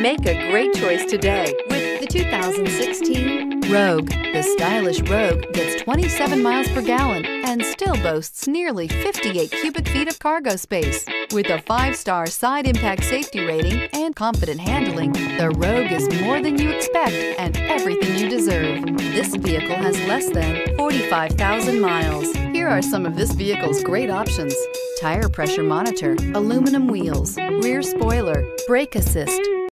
Make a great choice today with the 2016 Rogue. The stylish Rogue gets 27 miles per gallon and still boasts nearly 58 cubic feet of cargo space. With a five-star side impact safety rating and confident handling, the Rogue is more than you expect and everything you deserve. This vehicle has less than 45,000 miles. Here are some of this vehicle's great options. Tire pressure monitor, aluminum wheels, rear spoiler, brake assist,